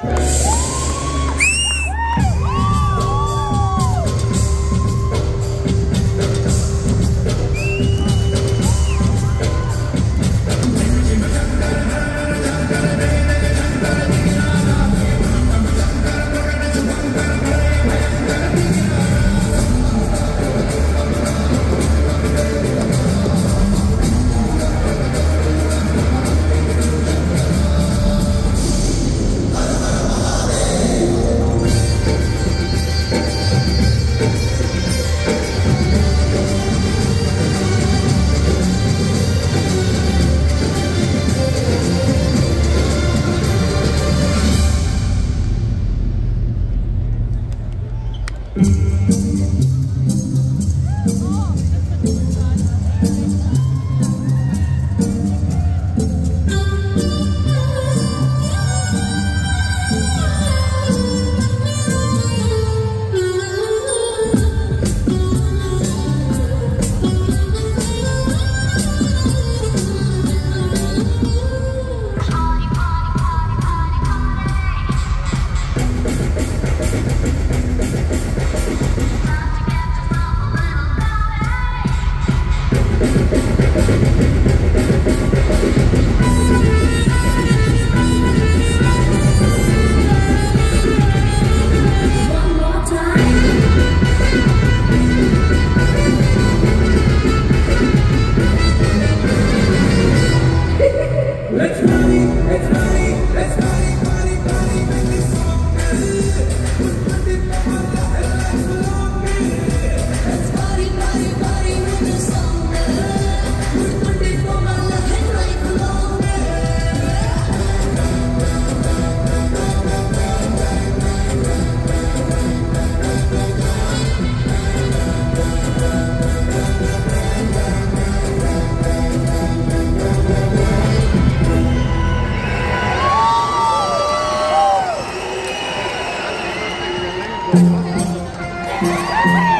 Thank Thank you.